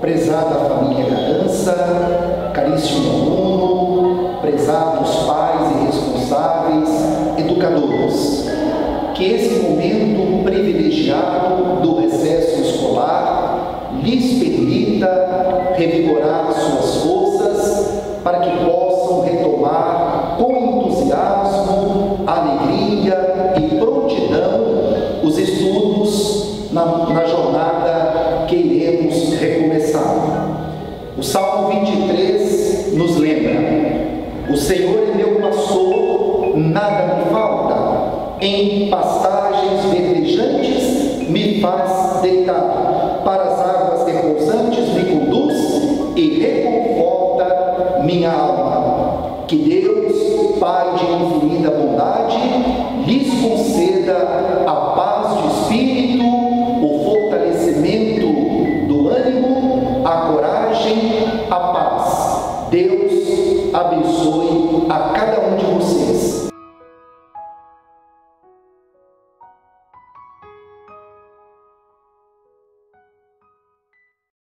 Prezada família Garança, caríssimo aluno, prezados pais e responsáveis, educadores, que esse momento privilegiado do recesso escolar lhes permita revigorar suas forças para que possam retomar com entusiasmo, alegria e prontidão os estudos na, na jornada que iremos recomeçar. O Salmo 23 nos lembra: O Senhor é meu pastor, nada me falta, em pastagens verdejantes me faz deitar, para as águas repousantes me conduz e reconforta minha alma. Que Deus, Pai de infinita bondade, lhes conceda a coragem, a paz. Deus abençoe a cada um.